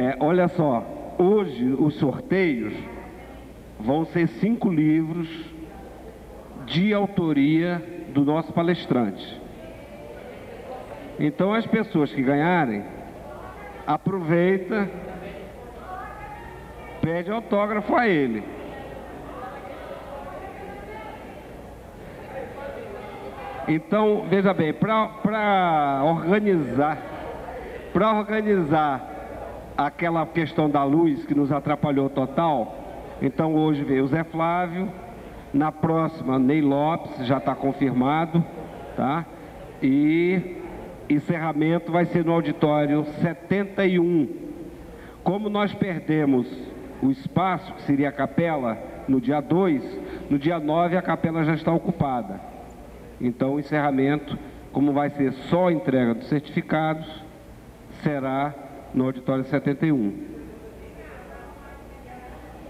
É, olha só, hoje os sorteios vão ser cinco livros de autoria do nosso palestrante. Então as pessoas que ganharem, aproveita, pede autógrafo a ele. Então, veja bem, para organizar, para organizar aquela questão da luz que nos atrapalhou total, então hoje veio o Zé Flávio, na próxima Ney Lopes, já está confirmado, tá? E encerramento vai ser no auditório 71. Como nós perdemos o espaço, que seria a capela, no dia 2, no dia 9 a capela já está ocupada. Então, o encerramento, como vai ser só a entrega dos certificados, será no auditório 71.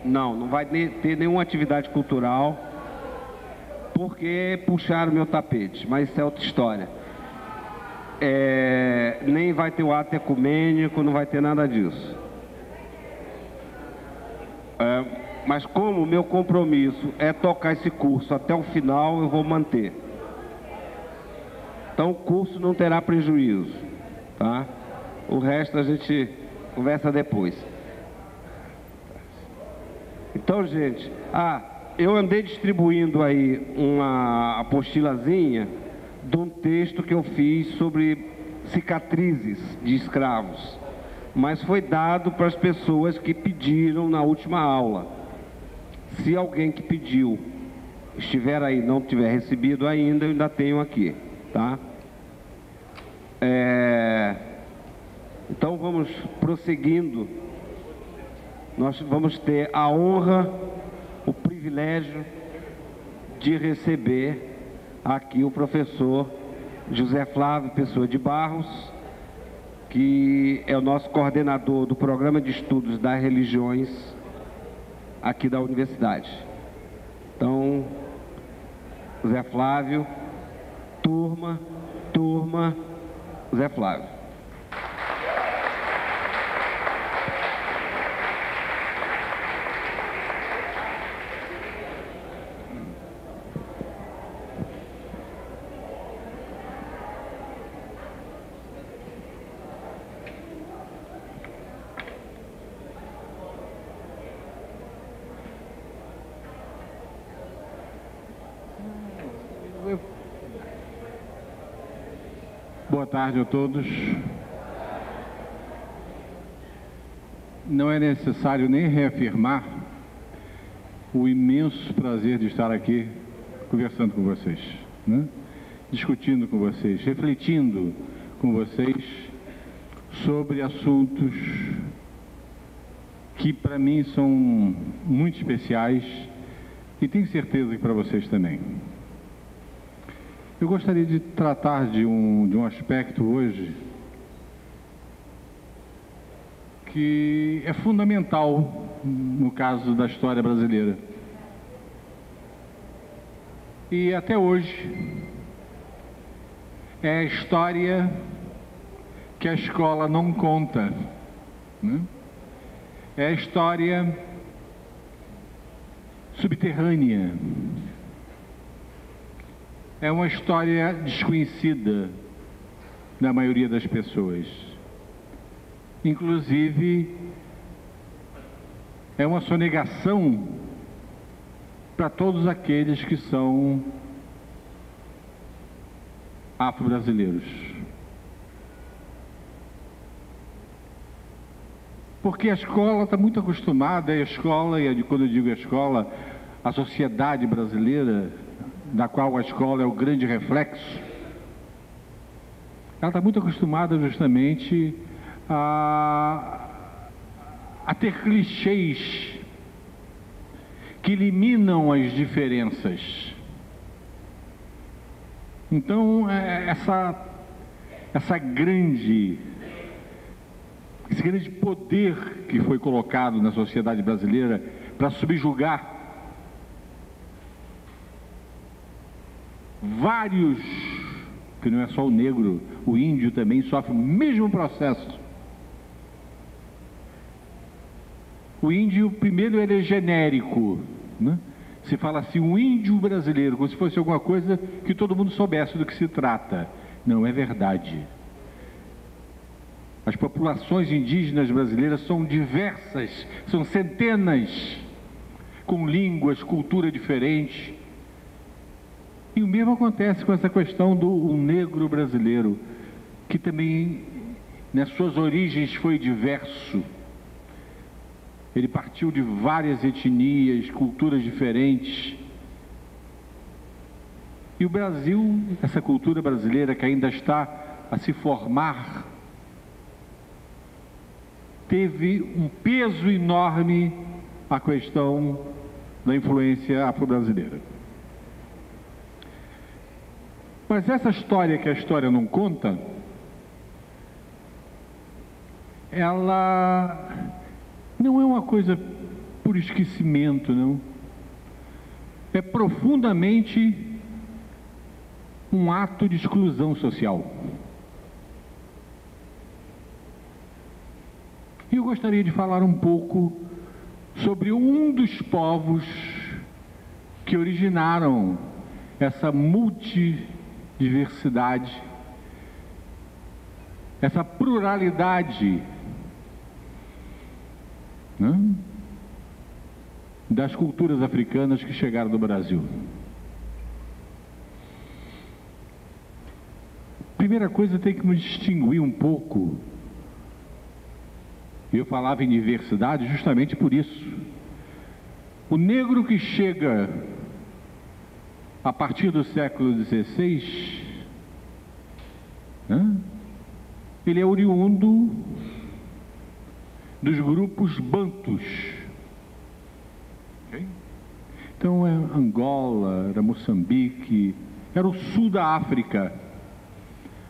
Não, não vai ter nenhuma atividade cultural, porque puxaram meu tapete, mas isso é outra história. É, nem vai ter o ato ecumênico, não vai ter nada disso. É, mas como o meu compromisso é tocar esse curso até o final, eu vou manter. Então o curso não terá prejuízo, tá? O resto a gente conversa depois. Então, gente, ah, eu andei distribuindo aí uma apostilazinha de um texto que eu fiz sobre cicatrizes de escravos, mas foi dado para as pessoas que pediram na última aula. Se alguém que pediu estiver aí não tiver recebido ainda, eu ainda tenho aqui, tá? É... Então vamos prosseguindo. Nós vamos ter a honra, o privilégio de receber aqui o professor José Flávio Pessoa de Barros, que é o nosso coordenador do Programa de Estudos das Religiões aqui da universidade. Então, José Flávio, turma, turma, Zé Flávio. Boa tarde a todos. Não é necessário nem reafirmar o imenso prazer de estar aqui conversando com vocês, né? discutindo com vocês, refletindo com vocês sobre assuntos que para mim são muito especiais e tenho certeza que para vocês também. Eu gostaria de tratar de um, de um aspecto hoje que é fundamental no caso da história brasileira. E até hoje é a história que a escola não conta. Né? É a história subterrânea é uma história desconhecida da maioria das pessoas. Inclusive, é uma sonegação para todos aqueles que são afro-brasileiros. Porque a escola está muito acostumada, a escola, e quando eu digo a escola, a sociedade brasileira da qual a escola é o grande reflexo, ela está muito acostumada justamente a, a ter clichês que eliminam as diferenças. Então, é, essa, essa grande, esse grande poder que foi colocado na sociedade brasileira para subjugar vários, que não é só o negro, o índio também sofre o mesmo processo. O índio, primeiro, ele é genérico. Né? Se fala assim, o índio brasileiro, como se fosse alguma coisa que todo mundo soubesse do que se trata. Não é verdade. As populações indígenas brasileiras são diversas, são centenas, com línguas, cultura diferente. E o mesmo acontece com essa questão do negro brasileiro, que também, nas suas origens, foi diverso. Ele partiu de várias etnias, culturas diferentes. E o Brasil, essa cultura brasileira que ainda está a se formar, teve um peso enorme a questão da influência afro-brasileira. Mas essa história que a história não conta, ela não é uma coisa por esquecimento, não. É profundamente um ato de exclusão social. E eu gostaria de falar um pouco sobre um dos povos que originaram essa multidiversidade, essa pluralidade né, das culturas africanas que chegaram do Brasil. Primeira coisa, tem que me distinguir um pouco eu falava em diversidade justamente por isso. O negro que chega a partir do século XVI, né, ele é oriundo dos grupos bantus. Então é Angola, era Moçambique, era o sul da África,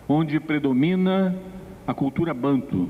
onde predomina a cultura banto.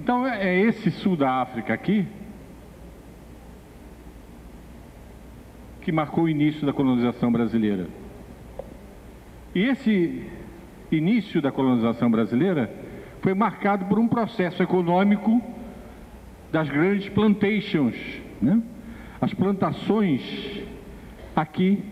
Então é, é esse sul da África aqui que marcou o início da colonização brasileira. E esse início da colonização brasileira foi marcado por um processo econômico das grandes plantations, né? as plantações aqui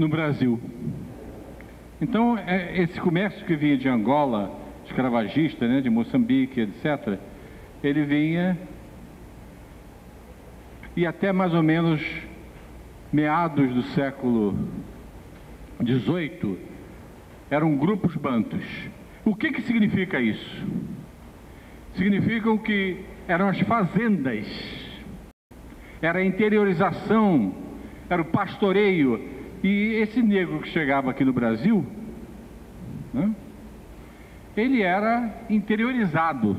no Brasil. Então, é, esse comércio que vinha de Angola, escravagista, né, de Moçambique, etc., ele vinha e até mais ou menos meados do século XVIII eram grupos bantos. O que, que significa isso? Significam que eram as fazendas, era a interiorização, era o pastoreio, e esse negro que chegava aqui no Brasil, né, ele era interiorizado.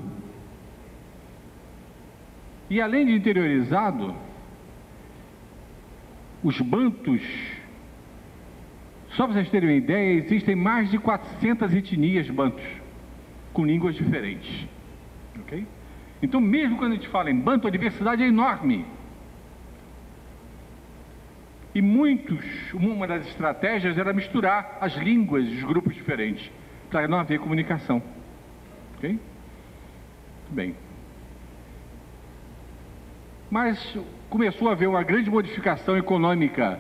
E além de interiorizado, os bantos, só para vocês terem uma ideia, existem mais de 400 etnias bantos, com línguas diferentes. Okay? Então, mesmo quando a gente fala em banto, a diversidade é enorme. E muitos, uma das estratégias era misturar as línguas dos grupos diferentes, para não haver comunicação. Ok? Bem. Mas começou a haver uma grande modificação econômica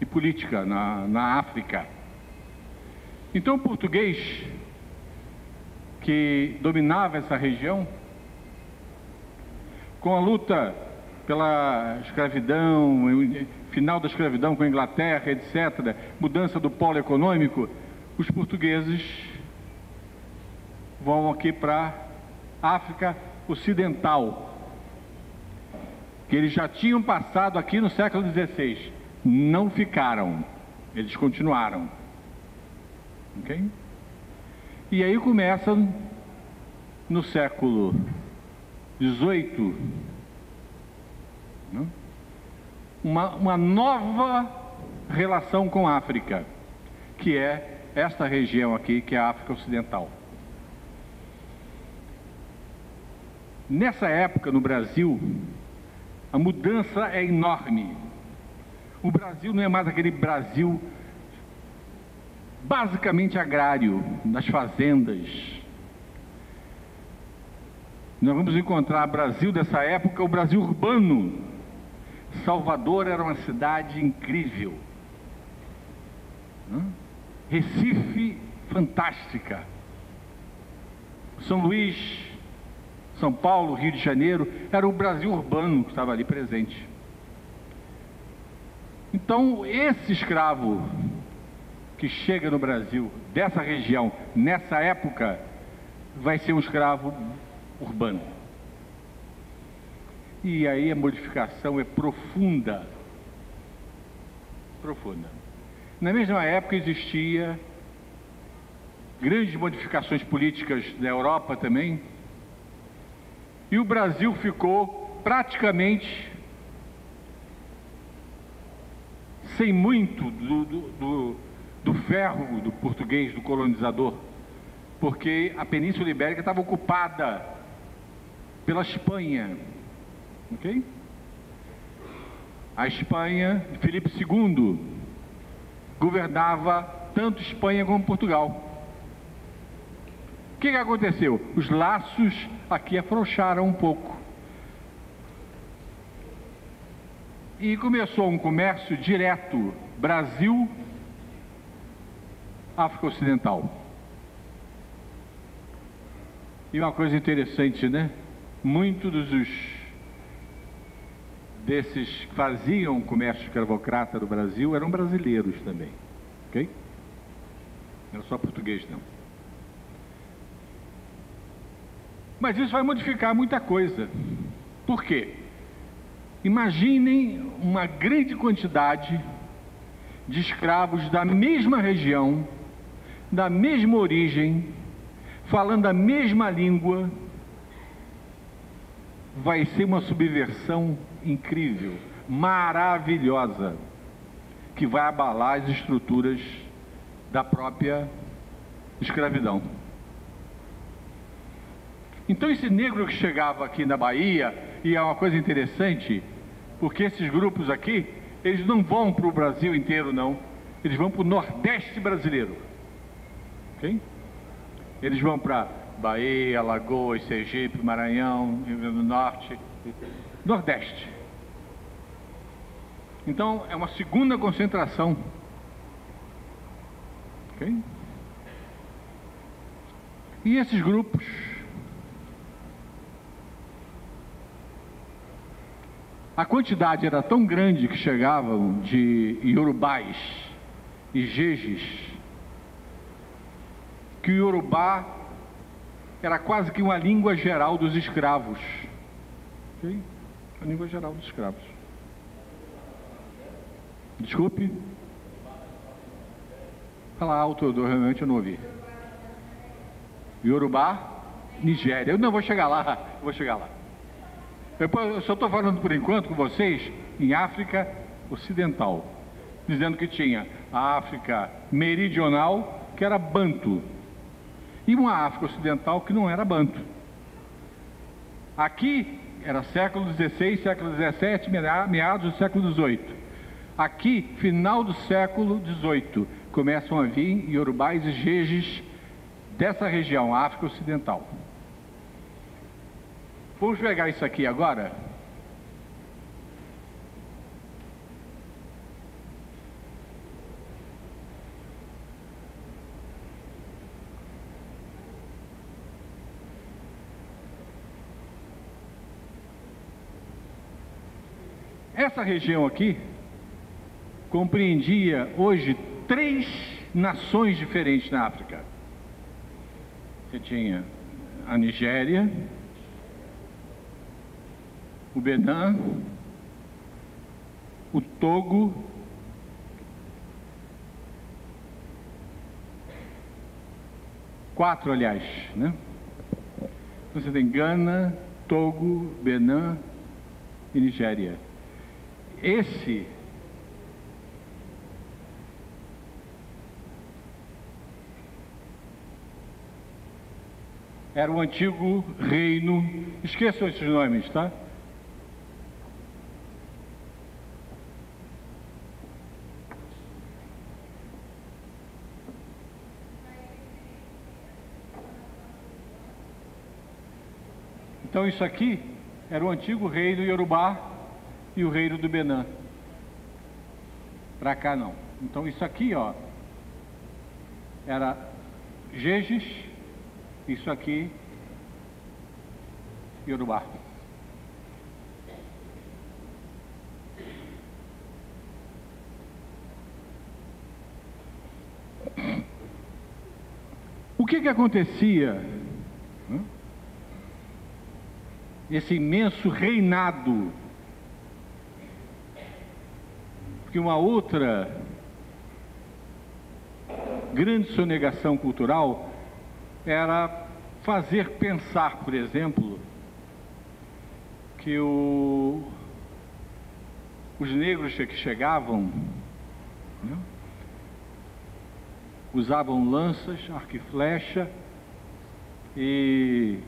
e política na, na África. Então o português, que dominava essa região, com a luta pela escravidão, final da escravidão com a Inglaterra, etc., mudança do polo econômico, os portugueses vão aqui para África Ocidental, que eles já tinham passado aqui no século XVI. Não ficaram, eles continuaram. Ok? E aí começa no século XVIII né? Uma, uma nova relação com a África, que é esta região aqui, que é a África Ocidental. Nessa época, no Brasil, a mudança é enorme. O Brasil não é mais aquele Brasil basicamente agrário, nas fazendas. Nós vamos encontrar o Brasil dessa época, o Brasil urbano. Salvador era uma cidade incrível. Recife, fantástica. São Luís, São Paulo, Rio de Janeiro, era o Brasil urbano que estava ali presente. Então, esse escravo que chega no Brasil, dessa região, nessa época, vai ser um escravo urbano. E aí a modificação é profunda. Profunda. Na mesma época existia grandes modificações políticas na Europa também. E o Brasil ficou praticamente sem muito do, do, do, ferro do português, do colonizador, porque a Península Ibérica estava ocupada pela Espanha, ok? A Espanha, Felipe II, governava tanto Espanha como Portugal. O que, que aconteceu? Os laços aqui afrouxaram um pouco. E começou um comércio direto Brasil África Ocidental. E uma coisa interessante, né? Muitos dos desses que faziam comércio escravocrata no Brasil eram brasileiros também, ok? Não era só português, não. Mas isso vai modificar muita coisa. Por quê? Imaginem uma grande quantidade de escravos da mesma região, da mesma origem, falando a mesma língua, vai ser uma subversão incrível, maravilhosa, que vai abalar as estruturas da própria escravidão. Então, esse negro que chegava aqui na Bahia, e é uma coisa interessante, porque esses grupos aqui, eles não vão para o Brasil inteiro, não. Eles vão para o Nordeste brasileiro. Ok? Eles vão para Bahia, Alagoas, Sergipe, Maranhão, Rio Grande do Norte, Nordeste. Então, é uma segunda concentração. Ok? E esses grupos A quantidade era tão grande que chegavam de Yorubais e Jejes, que o Yorubá era quase que uma língua geral dos escravos. Okay? A língua geral dos escravos. Desculpe. Fala alto, eu realmente não ouvi. Yorubá, Nigéria. Eu não vou chegar lá, vou chegar lá. Eu só estou falando por enquanto com vocês em África Ocidental, dizendo que tinha a África Meridional, que era Banto, e uma África Ocidental que não era Banto. Aqui era século XVI, século XVII, meados do século XVIII. Aqui, final do século XVIII, começam a vir Yorubais e Jejes dessa região, África Ocidental. Vamos pegar isso aqui agora Essa região aqui compreendia hoje três nações diferentes na África. Você tinha a Nigéria, o Benin, o Togo quatro, aliás, né? Então, você tem Gana, Togo, Benin e Nigéria. Esse era o antigo reino. Esqueçam esses nomes, tá? Então isso aqui era o antigo reino Yorubá e o reino do Benã. Para cá não. Então isso aqui, ó, era Geges, isso aqui Yorubá. O que que acontecia? esse imenso reinado. Porque uma outra grande sonegação cultural era fazer pensar, por exemplo, que o, os negros que chegavam né, usavam lanças, arco e flecha e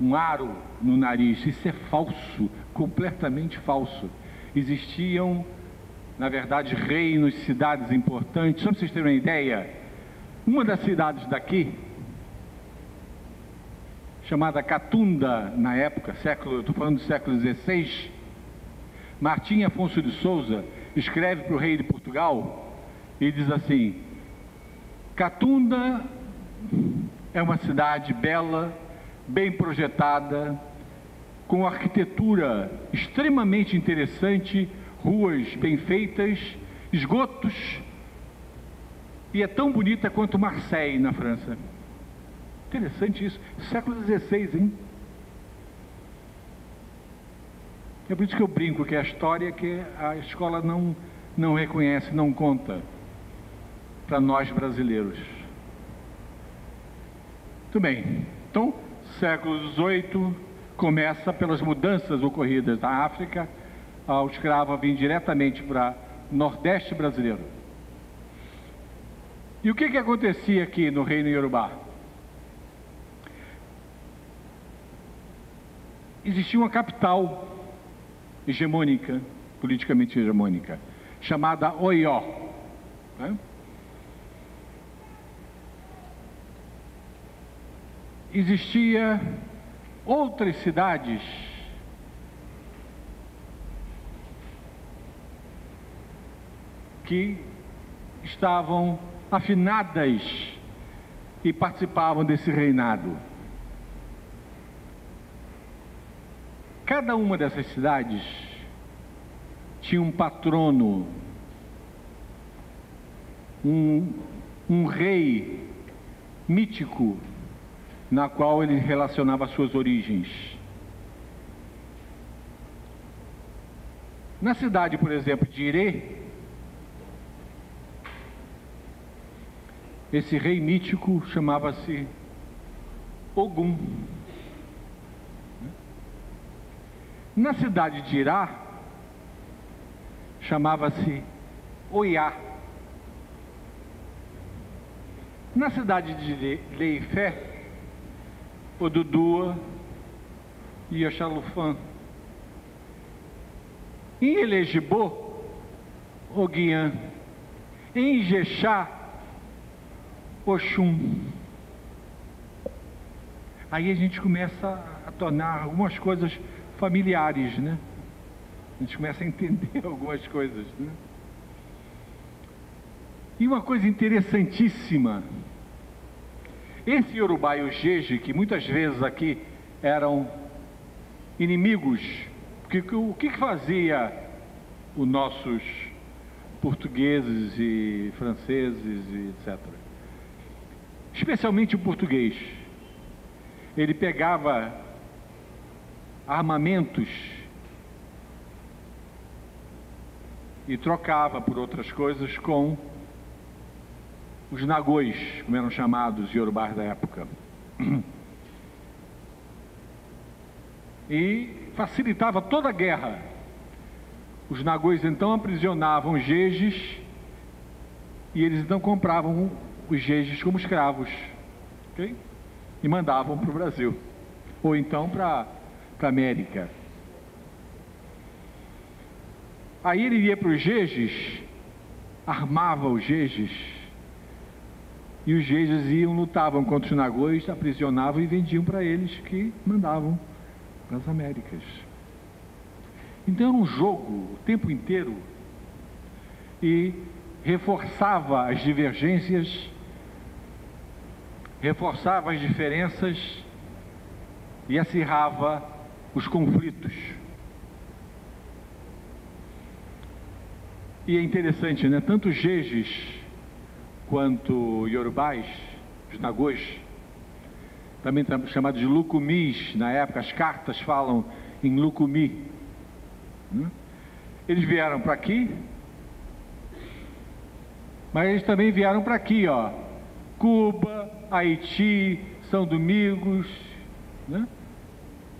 um aro no nariz. Isso é falso, completamente falso. Existiam, na verdade, reinos, cidades importantes. Só para vocês terem uma ideia, uma das cidades daqui, chamada Catunda, na época, século, estou falando do século XVI, Martim Afonso de Souza escreve para o rei de Portugal e diz assim: Catunda é uma cidade bela, bem projetada, com arquitetura extremamente interessante, ruas bem feitas, esgotos, e é tão bonita quanto Marseille, na França. Interessante isso. Século XVI, hein? É por isso que eu brinco que é a história que a escola não, não reconhece, não conta para nós brasileiros. Muito bem. Então, século XVIII começa pelas mudanças ocorridas na África, o escravo vir diretamente para o Nordeste brasileiro. E o que, que acontecia aqui no Reino Yorubá? Existia uma capital hegemônica, politicamente hegemônica, chamada Oió. Né? existia outras cidades que estavam afinadas e participavam desse reinado. Cada uma dessas cidades tinha um patrono, um, um rei mítico na qual ele relacionava suas origens. Na cidade, por exemplo, de Irê, esse rei mítico chamava-se Ogum. Na cidade de Irá, chamava-se Oiá. Na cidade de Leifé, o Dudua e a Xalufã. Em Elegibô, o Guiã. Em Jexá, Oxum. Aí a gente começa a tornar algumas coisas familiares, né? A gente começa a entender algumas coisas, né? E uma coisa interessantíssima esse Yorubá e o Jeje, que muitas vezes aqui eram inimigos, Porque o que fazia os nossos portugueses e franceses e etc. Especialmente o português. Ele pegava armamentos e trocava por outras coisas com os nagôs, como eram chamados os iorubás da época. E facilitava toda a guerra. Os nagôs então aprisionavam jejes e eles então compravam os jejes como escravos. Okay? E mandavam para o Brasil. Ou então para a América. Aí ele ia para os jejes, armava os jejes, e os jejes iam, lutavam contra os nagôs, aprisionavam e vendiam para eles que mandavam para as Américas. Então era um jogo o tempo inteiro e reforçava as divergências, reforçava as diferenças e acirrava os conflitos. E é interessante, né? Tanto Jejes quanto Yorubais, os Nagôs, também chamados de Lucumis, na época as cartas falam em Lucumi. Né? Eles vieram para aqui, mas eles também vieram para aqui, ó. Cuba, Haiti, São Domingos, né?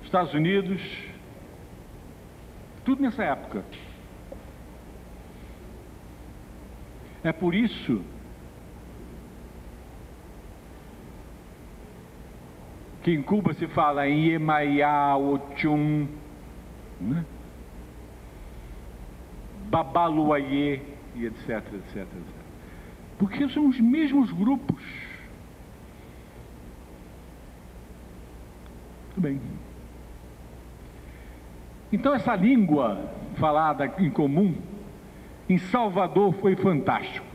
Estados Unidos, tudo nessa época. É por isso que em Cuba se fala em Yemaya, Ochum, né? Babaluayê e etc, etc, etc. Porque são os mesmos grupos. Tudo bem. Então essa língua falada em comum em Salvador foi fantástico.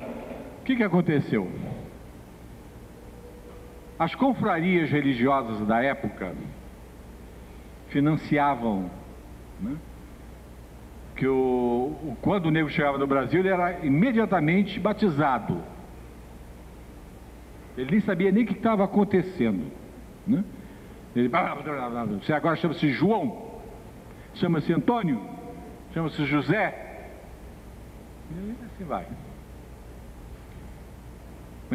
O que, que aconteceu? As confrarias religiosas da época financiavam né, que o, quando o negro chegava no Brasil, ele era imediatamente batizado. Ele nem sabia nem o que estava acontecendo. Né? Ele, você agora chama-se João, chama-se Antônio, chama-se José. E assim vai.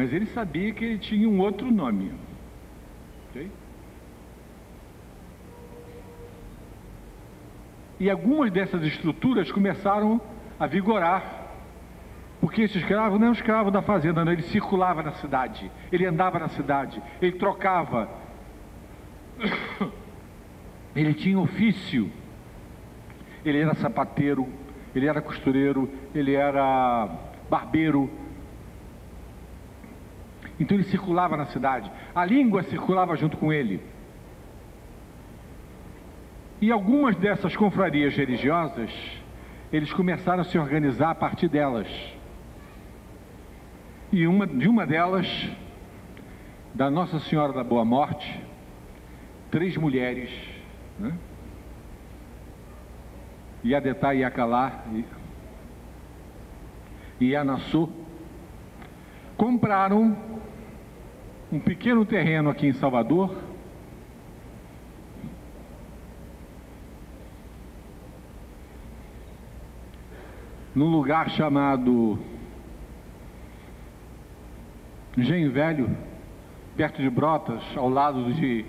Mas ele sabia que ele tinha um outro nome. Okay? E algumas dessas estruturas começaram a vigorar. Porque esse escravo não é um escravo da fazenda, não. ele circulava na cidade, ele andava na cidade, ele trocava, ele tinha ofício, ele era sapateiro, ele era costureiro, ele era barbeiro, então ele circulava na cidade. A língua circulava junto com ele. E algumas dessas confrarias religiosas, eles começaram a se organizar a partir delas. E uma, de uma delas, da Nossa Senhora da Boa Morte, três mulheres, né? Yadetá Yakalá e Yanassô, compraram um pequeno terreno aqui em Salvador. Num lugar chamado Engenho Velho, perto de Brotas, ao lado de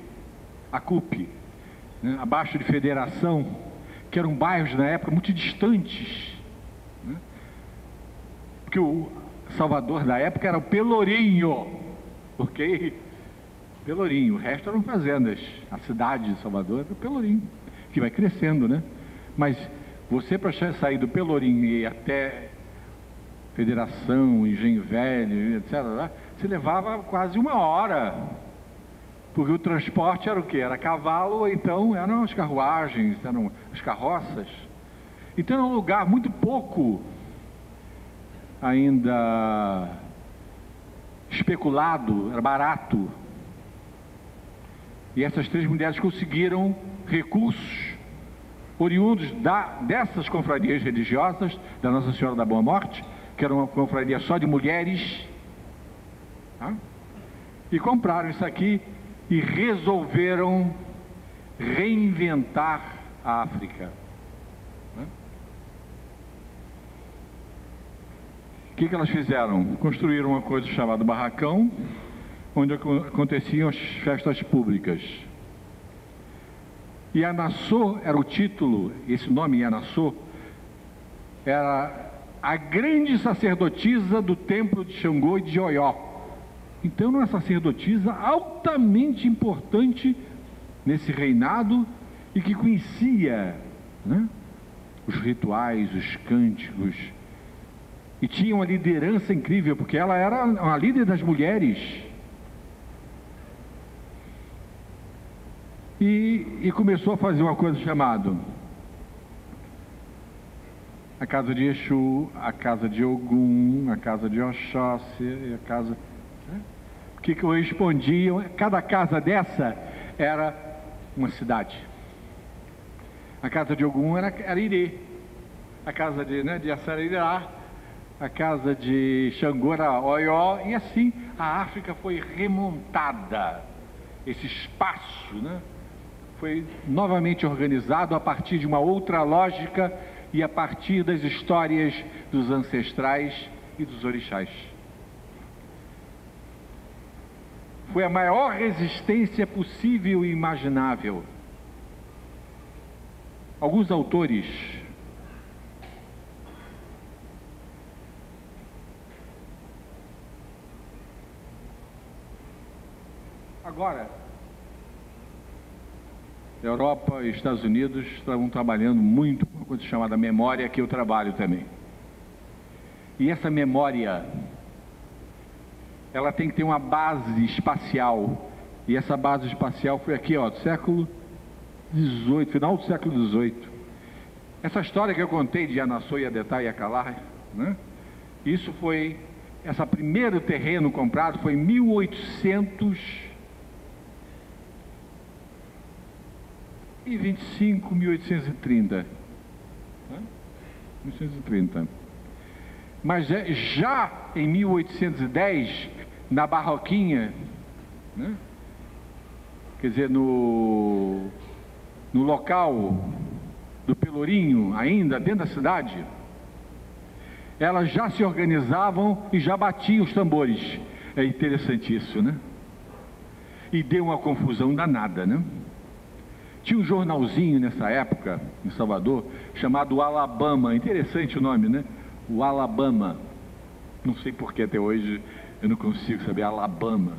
Acupe, né, abaixo de Federação, que eram bairros na época muito distantes. Né, porque o Salvador da época era o Pelourinho, porque Pelourinho, o resto eram fazendas. A cidade de Salvador era o Pelourinho, que vai crescendo, né? Mas você para sair do Pelourinho e até Federação, Engenho Velho, etc., você levava quase uma hora. Porque o transporte era o quê? Era cavalo, ou então eram as carruagens, eram as carroças. Então era um lugar muito pouco ainda especulado, era barato. E essas três mulheres conseguiram recursos oriundos da, dessas confradias religiosas, da Nossa Senhora da Boa Morte, que era uma confraria só de mulheres, tá? e compraram isso aqui e resolveram reinventar a África. Né? O que, que elas fizeram? Construíram uma coisa chamada barracão, onde aconteciam as festas públicas. Yanassô era o título, esse nome Yanassô, era a grande sacerdotisa do templo de Xangô e de Oió. Então, uma sacerdotisa altamente importante nesse reinado e que conhecia né, os rituais, os cânticos, e tinha uma liderança incrível, porque ela era uma líder das mulheres. E, e começou a fazer uma coisa chamada a casa de Exu, a casa de Ogum, a casa de Oxóssi, a casa. Né? O que, que eu? Cada casa dessa era uma cidade. A casa de Ogum era, era Irê, a casa de, né, de Assarará, a casa de Xangô era Oió, e assim a África foi remontada. Esse espaço né, foi novamente organizado a partir de uma outra lógica e a partir das histórias dos ancestrais e dos orixás. Foi a maior resistência possível e imaginável. Alguns autores Agora, Europa e Estados Unidos estavam trabalhando muito com uma coisa chamada memória, que eu trabalho também. E essa memória, ela tem que ter uma base espacial. E essa base espacial foi aqui, ó, do século XVIII, final do século XVIII. Essa história que eu contei de Anassou, Yadetá e Acalar, né? Isso foi, esse primeiro terreno comprado foi em 1800 e 25, 1830. 1830. Mas é, já em 1810, na Barroquinha, né? quer dizer, no, no local do Pelourinho, ainda dentro da cidade, elas já se organizavam e já batiam os tambores. É interessante isso, né? E deu uma confusão danada, né? Tinha um jornalzinho nessa época, em Salvador, chamado Alabama. Interessante o nome, né? O Alabama. Não sei por que até hoje eu não consigo saber Alabama.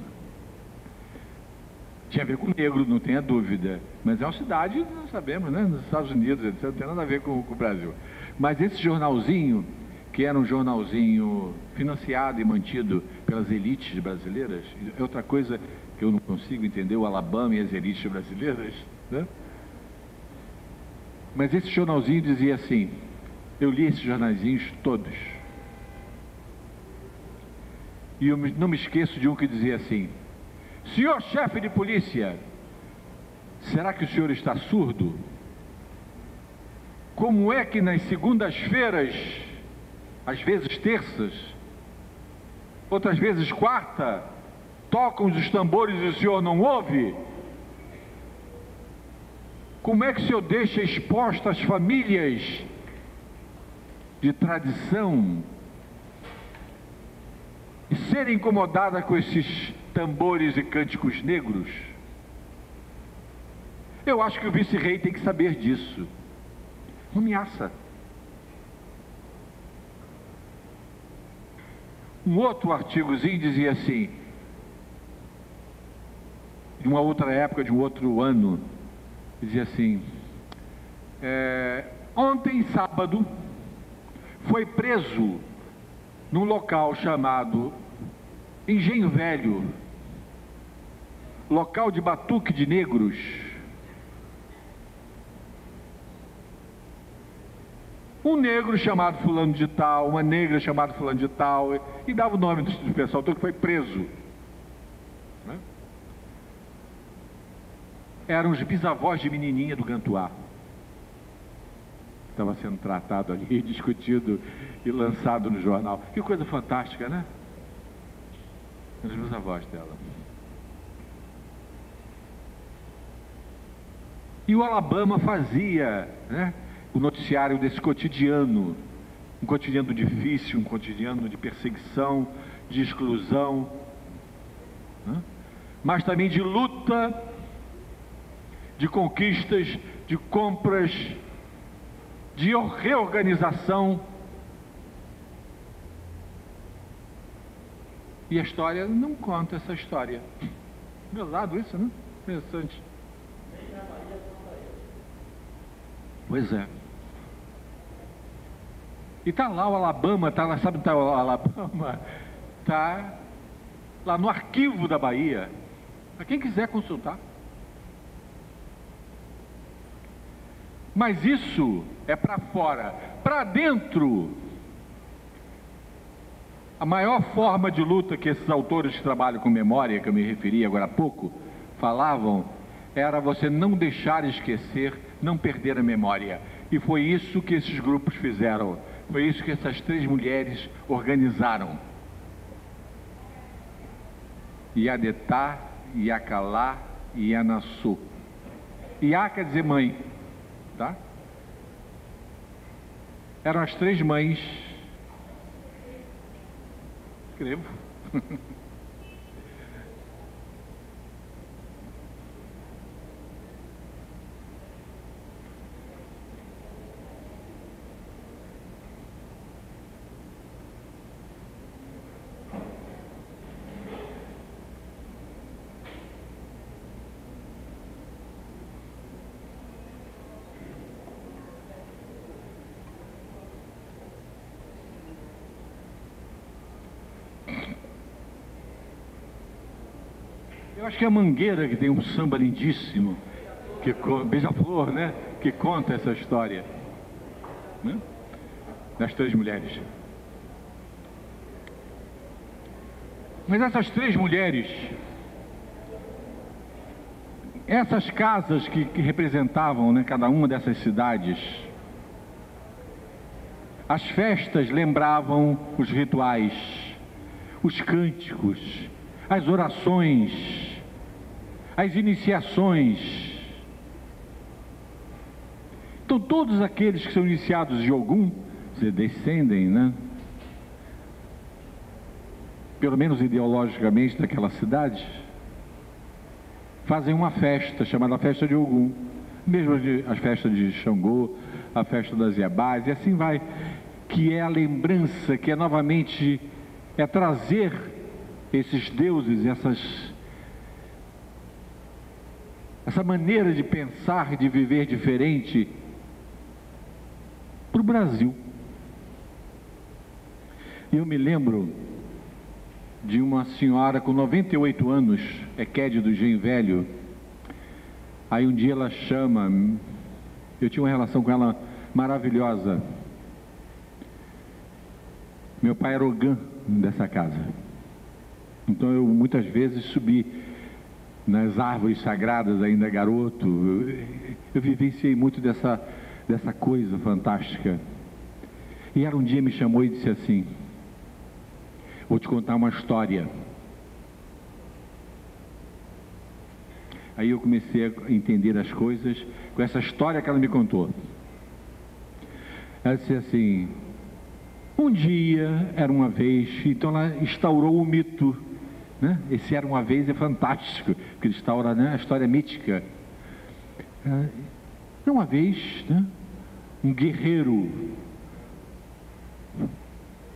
Tinha a ver com negro, não tenha dúvida. Mas é uma cidade, nós sabemos, né? Nos Estados Unidos, etc. Não tem nada a ver com, com o Brasil. Mas esse jornalzinho, que era um jornalzinho financiado e mantido pelas elites brasileiras, é outra coisa que eu não consigo entender, o Alabama e as elites brasileiras né? Mas esse jornalzinho dizia assim: eu li esses jornalzinhos todos. E eu não me esqueço de um que dizia assim: Senhor chefe de polícia, será que o senhor está surdo? Como é que nas segundas-feiras, às vezes terças, outras vezes quarta, tocam os tambores e o senhor não ouve? Como é que o senhor deixa expostas as famílias de tradição e serem incomodadas com esses tambores e cânticos negros? Eu acho que o vice-rei tem que saber disso. Não ameaça. Um outro artigozinho dizia assim, de uma outra época, de um outro ano, dizia assim: é, ontem, sábado, foi preso num local chamado Engenho Velho, local de batuque de negros. Um negro chamado fulano de tal, uma negra chamada fulano de tal, e dava o nome do pessoal todo que foi preso. Eram os bisavós de menininha do Gantuá. estava sendo tratado ali, discutido e lançado no jornal. Que coisa fantástica, né? Os meus avós dela. E o Alabama fazia né, o noticiário desse cotidiano, um cotidiano difícil, um cotidiano de perseguição, de exclusão, né, mas também de luta, de conquistas, de compras, de reorganização. E a história não conta essa história. Pesado isso, né? Interessante. Pois é. E tá lá o Alabama, tá lá, sabe tá o Alabama? Tá lá no arquivo da Bahia. Para quem quiser consultar. Mas isso é para fora. Para dentro, a maior forma de luta que esses autores que trabalham com memória, que eu me referi agora há pouco, falavam, era você não deixar esquecer não perder a memória. E foi isso que esses grupos fizeram. Foi isso que essas três mulheres organizaram. Iadetá, Iacalá e Ianaçu. Iá quer dizer mãe, tá? Eram as três mães. Escrevo. acho que é a Mangueira que tem um samba lindíssimo, que beija-flor, né? Que conta essa história, né? Das três mulheres. Mas essas três mulheres, essas casas que, que representavam, né, cada uma dessas cidades, as festas lembravam os rituais, os cânticos, as orações, as iniciações. Então, todos aqueles que são iniciados de algum, se descendem, né? Pelo menos ideologicamente daquela cidade, fazem uma festa chamada Festa de Ogum, mesmo as festas de Xangô, a festa das Iabás, e assim vai, que é a lembrança, que é novamente, é trazer esses deuses, essas essa maneira de pensar, de viver diferente para o Brasil. Eu me lembro de uma senhora com 98 anos, é Ked do Gen Velho. Aí um dia ela chama, eu tinha uma relação com ela maravilhosa. Meu pai era o GAN dessa casa. Então eu muitas vezes subi nas árvores sagradas ainda garoto. Eu, eu vivenciei muito dessa, dessa coisa fantástica. E ela um dia me chamou e disse assim: Vou te contar uma história. Aí eu comecei a entender as coisas com essa história que ela me contou. Ela disse assim: Um dia, era uma vez, então ela instaurou o mito né? Esse Era Uma Vez é fantástico, porque ele instaura né, a história mítica. É, uma vez, né, um guerreiro,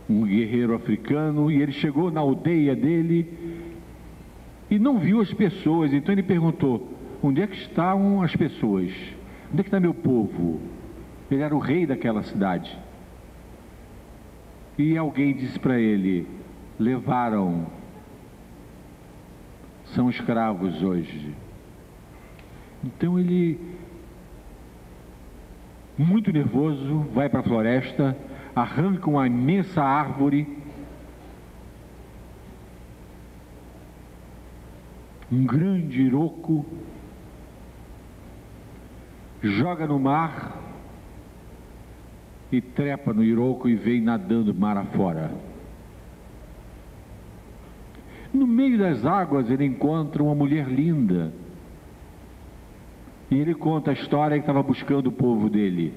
um guerreiro africano, e ele chegou na aldeia dele e não viu as pessoas, então ele perguntou: onde é que estão as pessoas? Onde é que está meu povo? Ele era o rei daquela cidade. E alguém disse para ele: levaram são escravos hoje. Então ele, muito nervoso, vai para a floresta, arranca uma imensa árvore, um grande iroco, joga no mar e trepa no Iroco e vem nadando mar afora. No meio das águas ele encontra uma mulher linda. E ele conta a história que estava buscando o povo dele.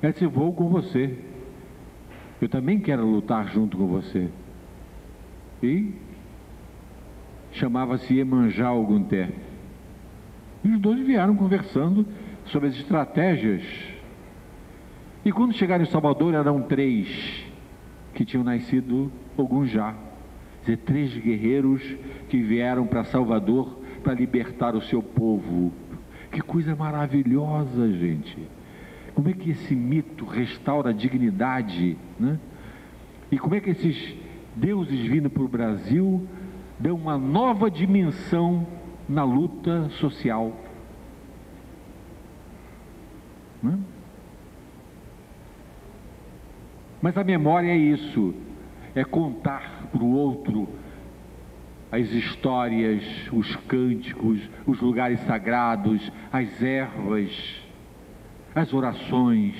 Ela disse: Vou com você. Eu também quero lutar junto com você. E chamava-se Emanjá Ogunté. E os dois vieram conversando sobre as estratégias. E quando chegaram em Salvador, eram três que tinham nascido Ogunjá. Quer dizer, três guerreiros que vieram para Salvador para libertar o seu povo. Que coisa maravilhosa, gente. Como é que esse mito restaura a dignidade, né? E como é que esses deuses vindo para o Brasil dão uma nova dimensão na luta social? Né? Mas a memória é isso, é contar para o outro as histórias, os cânticos, os lugares sagrados, as ervas as orações,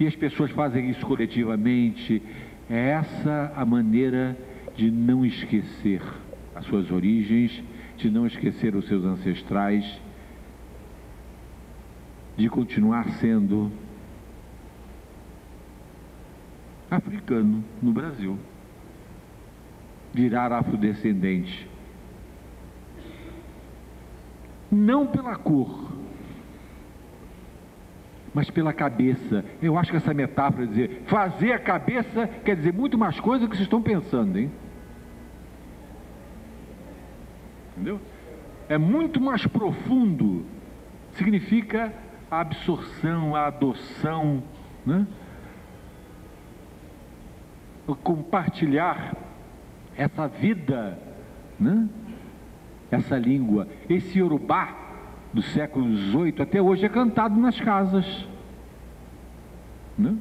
e as pessoas fazem isso coletivamente. É essa a maneira de não esquecer as suas origens, de não esquecer os seus ancestrais, de continuar sendo africano no Brasil, virar afrodescendente. Não pela cor, mas pela cabeça. Eu acho que essa metáfora dizer fazer a cabeça quer dizer muito mais coisa do que vocês estão pensando, hein? Entendeu? É muito mais profundo. Significa a absorção, a adoção, né? Compartilhar essa vida, né? essa língua, esse Yorubá do século XVIII até hoje é cantado nas casas. Né?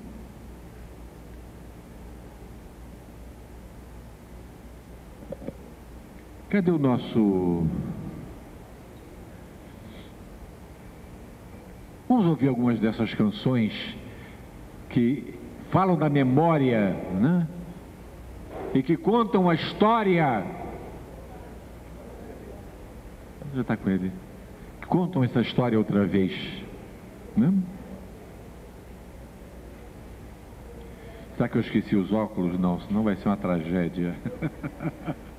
Cadê o nosso. Vamos ouvir algumas dessas canções que falam da memória, né? E que contam a história. Já está com ele contam essa história outra vez. Né? Será que eu esqueci os óculos? Não, senão vai ser uma tragédia.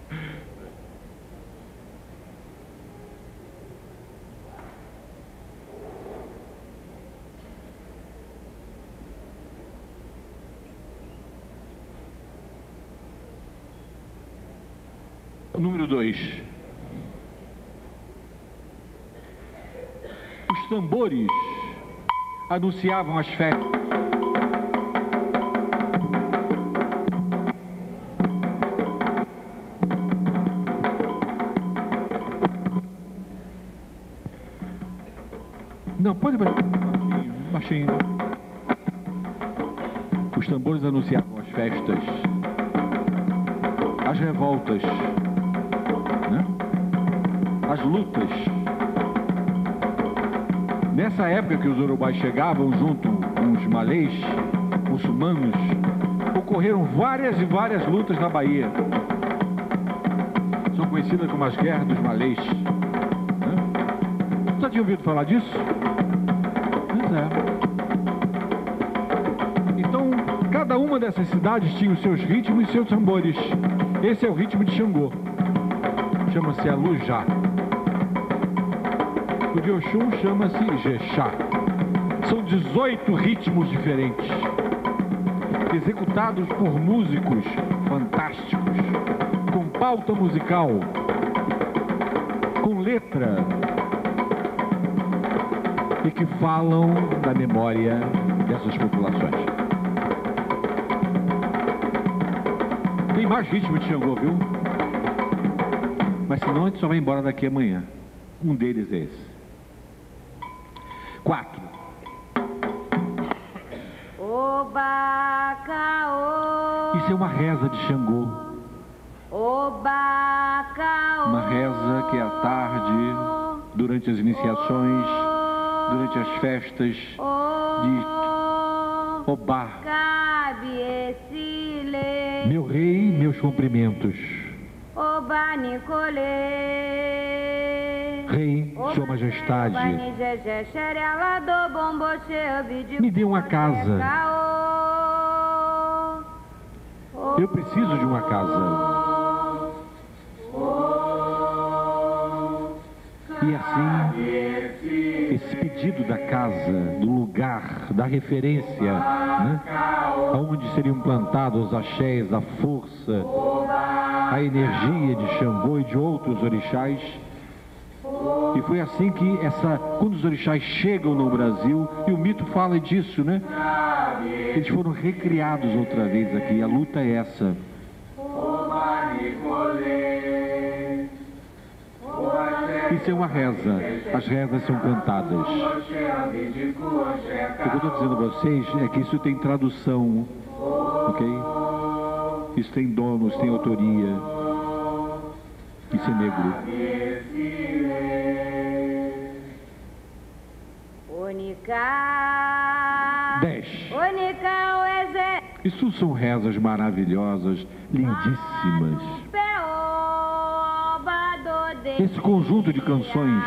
2. tambores anunciavam as festas. Não, pode baixinho, baixinho. Os tambores anunciavam as festas, as revoltas? As lutas Nessa época que os urubais chegavam junto com os malês, muçulmanos, ocorreram várias e várias lutas na Bahia. São conhecidas como as guerras dos malês. Né? Já tinha ouvido falar disso? Pois é. Então, cada uma dessas cidades tinha os seus ritmos e seus tambores. Esse é o ritmo de Xangô. Chama-se Alujá. O de Oxum chama-se Jexá. São 18 ritmos diferentes, executados por músicos fantásticos, com pauta musical, com letra, e que falam da memória dessas populações. Tem mais ritmo de Xangô, viu? Mas senão a gente só vai embora daqui amanhã. Um deles é esse. É uma reza de Xangô. Uma reza que é à tarde, durante as iniciações, durante as festas, de Obá. Meu rei, meus cumprimentos. Rei, Sua Majestade, me dê uma casa. Eu preciso de uma casa. E assim, esse pedido da casa, do lugar, da referência, né? seriam plantados os axés, a força, a energia de Xangô e de outros orixás. E foi assim que essa, quando os orixás chegam no Brasil, e o mito fala disso, né? Eles foram recriados outra vez aqui. A luta é essa. Isso é uma reza. As rezas são cantadas. O que eu estou dizendo a vocês é que isso tem tradução, ok? Isso tem donos, tem autoria. Isso é negro. Isso são rezas maravilhosas, lindíssimas. Esse conjunto de canções,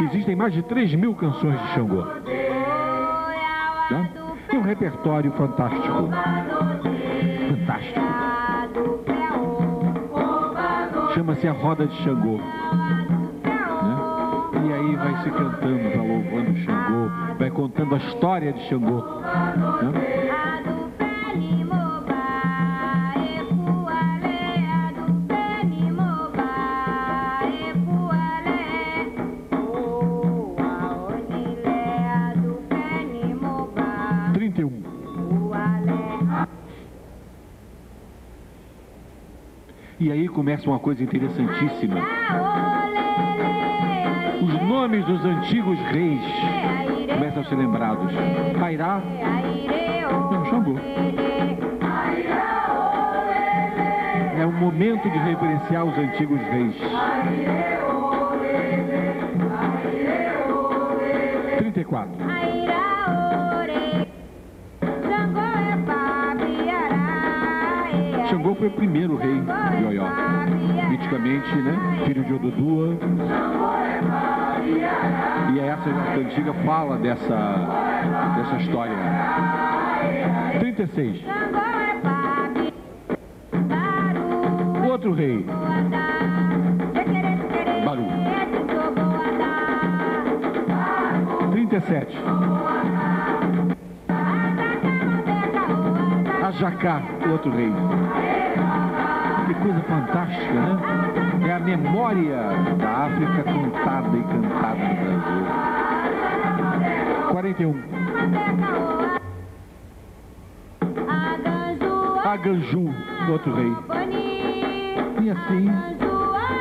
existem mais de 3 mil canções de Xangô. Tá? É um repertório fantástico. Fantástico. Chama-se a Roda de Xangô. Né? E aí vai se cantando, vai louvando Xangô, vai contando a história de Xangô. Né? Começa uma coisa interessantíssima. Os nomes dos antigos reis começam a ser lembrados. Cairá é Xangô. É um momento de reverenciar os antigos reis. 34. Foi o primeiro rei de Oió. Miticamente, né? Filho de Odudua. E essa cantiga fala dessa, dessa história. 36. Outro rei. Baru. 37. Ajacá, outro rei. Que coisa fantástica, né? É a memória da África contada e cantada no Brasil. 41. Aganju, outro rei. E assim,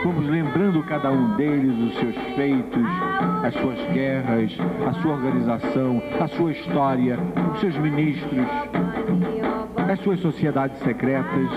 vamos lembrando cada um deles os seus feitos, as suas guerras, a sua organização, a sua história, os seus ministros as suas sociedades secretas.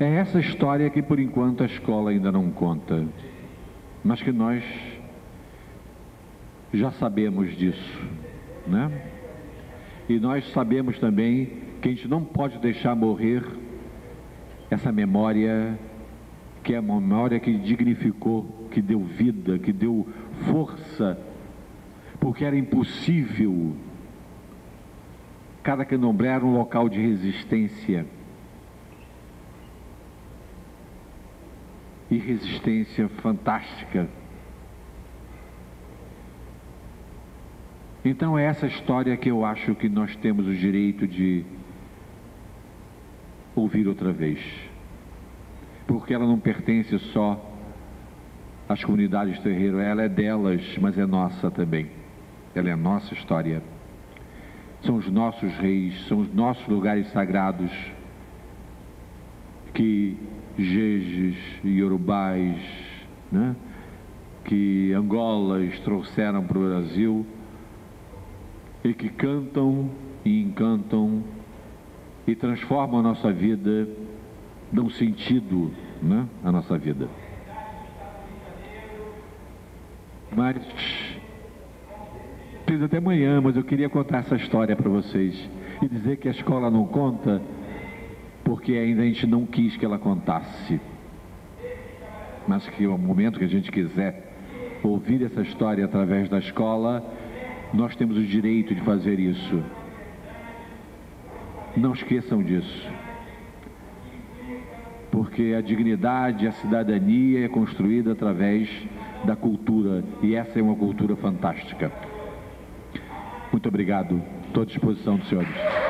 É essa história que por enquanto a escola ainda não conta, mas que nós já sabemos disso, né? E nós sabemos também que a gente não pode deixar morrer essa memória, que é a memória que dignificou, que deu vida, que deu força, porque era impossível. Cada candomblé era um local de resistência. E resistência fantástica. Então é essa história que eu acho que nós temos o direito de ouvir outra vez. Porque ela não pertence só às comunidades terreiro, ela é delas, mas é nossa também. Ela é nossa história. São os nossos reis, são os nossos lugares sagrados que Jejes, Yorubais, né? que Angolas trouxeram para o Brasil e que cantam e encantam e transformam a nossa vida, dão sentido né, à nossa vida. Mas fiz até amanhã, mas eu queria contar essa história para vocês e dizer que a escola não conta porque ainda a gente não quis que ela contasse. Mas que o momento que a gente quiser ouvir essa história através da escola, nós temos o direito de fazer isso. Não esqueçam disso. Porque a dignidade, a cidadania é construída através da cultura e essa é uma cultura fantástica. Muito obrigado. Estou à disposição dos senhores.